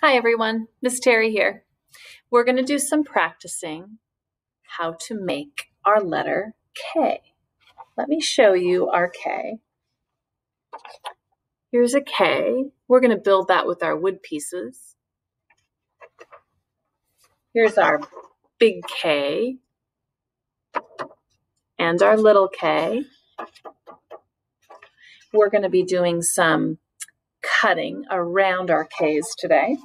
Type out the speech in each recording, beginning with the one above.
Hi everyone, Miss Terri here. We're going to do some practicing how to make our letter K. Let me show you our K. Here's a K. We're going to build that with our wood pieces. Here's our big K and our little K. We're going to be doing some cutting around our Ks today.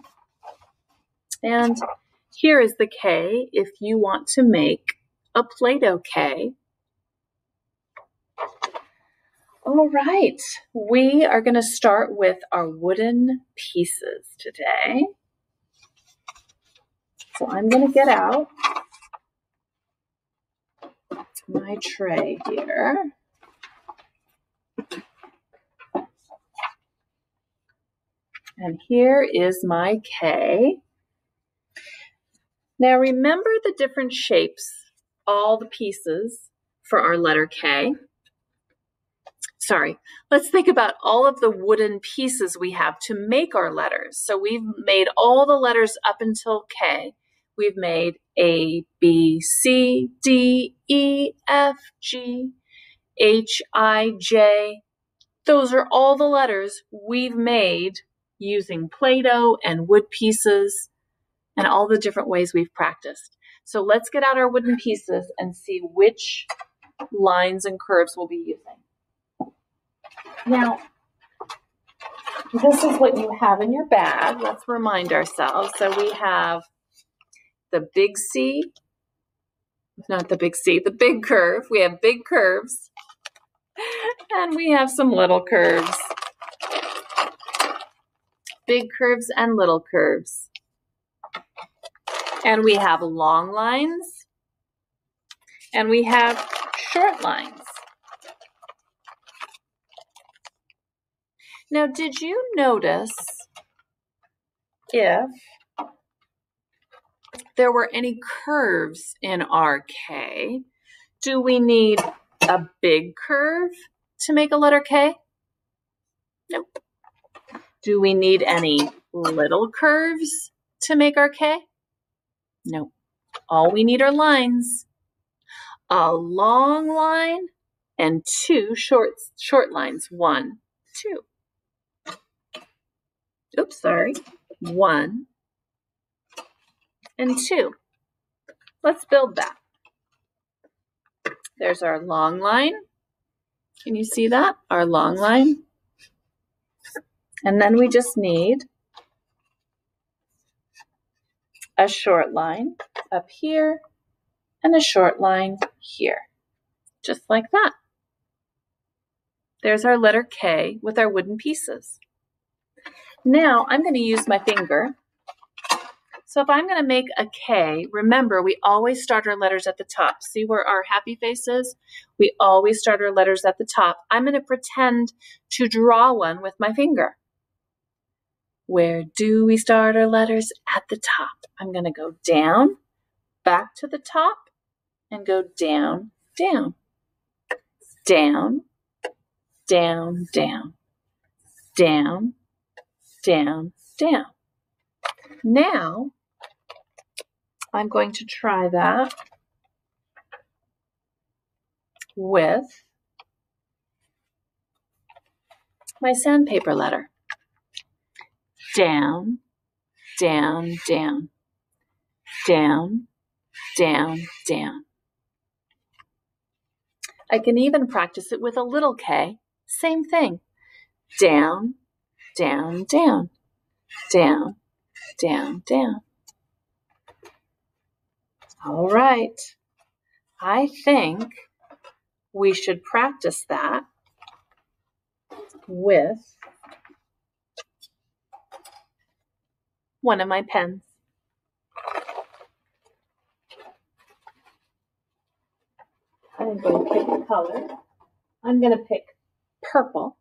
And here is the K if you want to make a Play-Doh K. All right, we are going to start with our wooden pieces today. So I'm going to get out my tray here. And here is my K. Now remember the different shapes, all the pieces for our letter K. Sorry, let's think about all of the wooden pieces we have to make our letters. So we've made all the letters up until K. We've made A, B, C, D, E, F, G, H, I, J. Those are all the letters we've made using Play-Doh and wood pieces and all the different ways we've practiced. So let's get out our wooden pieces and see which lines and curves we'll be using. Now, this is what you have in your bag. Let's remind ourselves. So we have the big C, not the big C, the big curve. We have big curves and we have some little curves big curves and little curves. And we have long lines and we have short lines. Now, did you notice if there were any curves in RK? Do we need a big curve to make a letter K? Nope. Do we need any little curves to make our K? No. All we need are lines. A long line and two short, short lines. One, two. Oops, sorry. One and two. Let's build that. There's our long line. Can you see that? Our long line. And then we just need a short line up here and a short line here, just like that. There's our letter K with our wooden pieces. Now I'm going to use my finger. So if I'm going to make a K, remember we always start our letters at the top. See where our happy face is? We always start our letters at the top. I'm going to pretend to draw one with my finger. Where do we start our letters? At the top. I'm going to go down, back to the top, and go down, down, down, down, down, down, down, down. Now, I'm going to try that with my sandpaper letter down, down, down, down, down, down. I can even practice it with a little k. Same thing. Down, down, down, down, down, down. All right. I think we should practice that with one of my pens. I'm going to pick a color. I'm going to pick purple.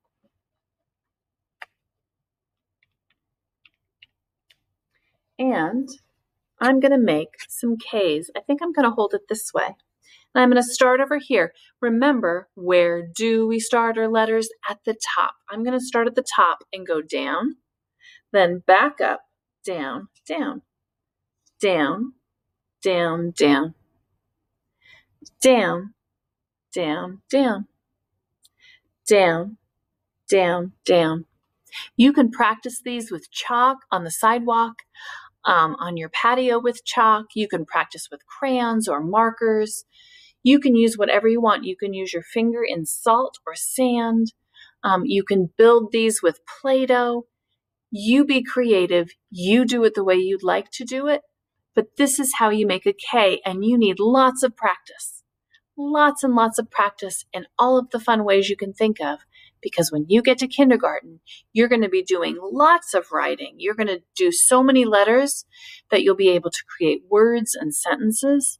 And I'm going to make some Ks. I think I'm going to hold it this way. And I'm going to start over here. Remember, where do we start our letters? At the top. I'm going to start at the top and go down, then back up down, down, down, down, down, down, down, down, down, down, down. You can practice these with chalk on the sidewalk, um, on your patio with chalk. You can practice with crayons or markers. You can use whatever you want. You can use your finger in salt or sand. Um, you can build these with Play Doh. You be creative. You do it the way you'd like to do it. But this is how you make a K, and you need lots of practice. Lots and lots of practice in all of the fun ways you can think of. Because when you get to kindergarten, you're going to be doing lots of writing. You're going to do so many letters that you'll be able to create words and sentences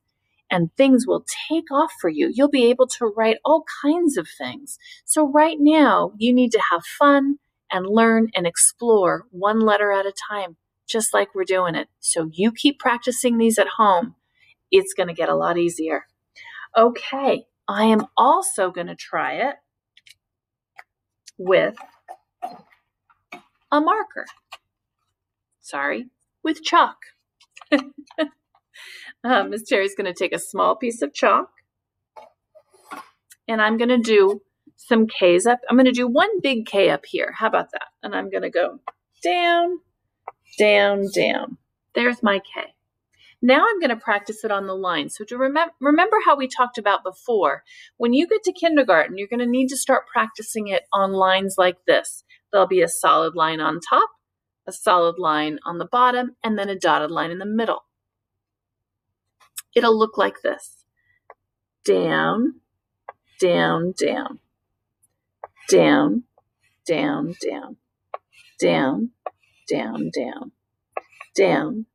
and things will take off for you. You'll be able to write all kinds of things. So, right now, you need to have fun and learn and explore one letter at a time, just like we're doing it. So, you keep practicing these at home. It's going to get a lot easier. Okay, I am also going to try it with a marker. Sorry, with chalk. Um, Miss Terri's going to take a small piece of chalk and I'm going to do some K's up. I'm going to do one big K up here. How about that? And I'm going to go down, down, down. There's my K. Now I'm going to practice it on the line. So to remember, remember how we talked about before, when you get to kindergarten, you're going to need to start practicing it on lines like this. There'll be a solid line on top, a solid line on the bottom, and then a dotted line in the middle it'll look like this down, down, down, down, down, down, down, down, down, down,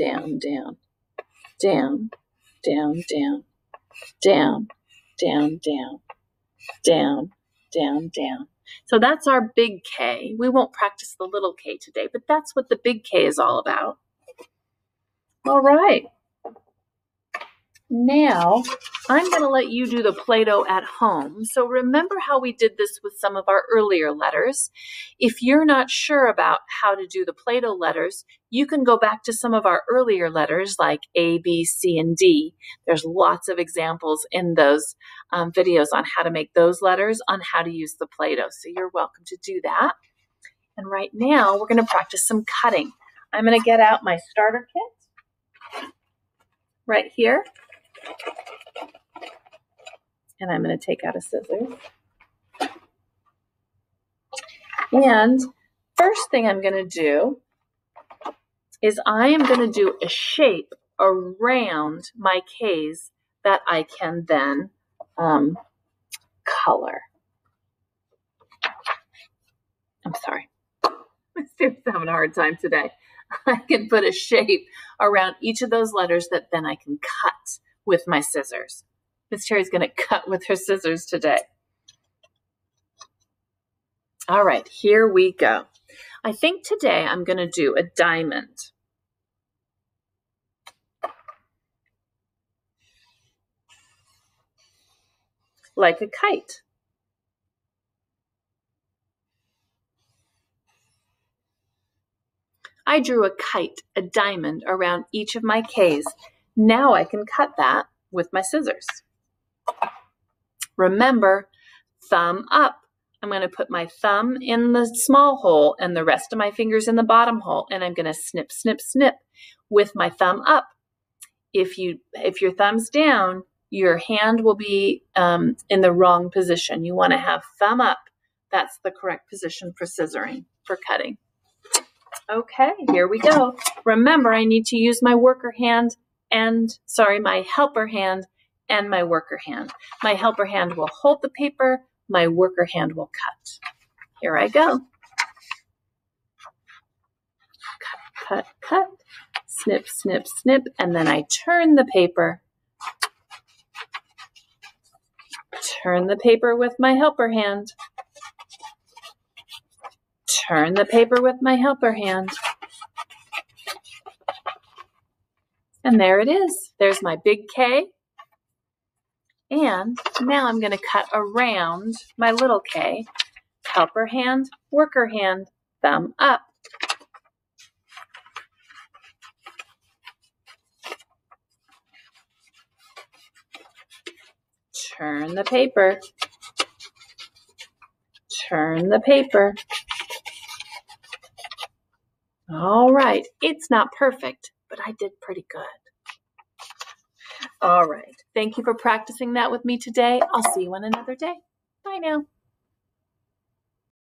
down, down, down, down, down, down, down, down, down, down, down. So that's our big K. We won't practice the little k today, but that's what the big K is all about. All right. Now, I'm going to let you do the Play-Doh at home. So remember how we did this with some of our earlier letters. If you're not sure about how to do the Play-Doh letters, you can go back to some of our earlier letters like A, B, C, and D. There's lots of examples in those um, videos on how to make those letters, on how to use the Play-Doh. So you're welcome to do that. And right now, we're going to practice some cutting. I'm going to get out my starter kit right here. And I'm going to take out a scissors. And first thing I'm going to do is I am going to do a shape around my K's that I can then um, color. I'm sorry. My student's having a hard time today. I can put a shape around each of those letters that then I can cut with my scissors. Miss Terri's going to cut with her scissors today. All right, here we go. I think today I'm going to do a diamond. Like a kite. I drew a kite, a diamond, around each of my K's now I can cut that with my scissors. Remember, thumb up. I'm going to put my thumb in the small hole and the rest of my fingers in the bottom hole, and I'm going to snip, snip, snip with my thumb up. If you if your thumb's down, your hand will be um, in the wrong position. You want to have thumb up. That's the correct position for scissoring, for cutting. Okay, here we go. Remember, I need to use my worker hand and, sorry, my helper hand and my worker hand. My helper hand will hold the paper, my worker hand will cut. Here I go. Cut, cut, cut, snip, snip, snip, and then I turn the paper. Turn the paper with my helper hand. Turn the paper with my helper hand. And there it is. There's my big K. And now I'm going to cut around my little K. Helper hand, worker hand, thumb up. Turn the paper. Turn the paper. All right, it's not perfect, but I did pretty good. All right, thank you for practicing that with me today. I'll see you on another day. Bye now.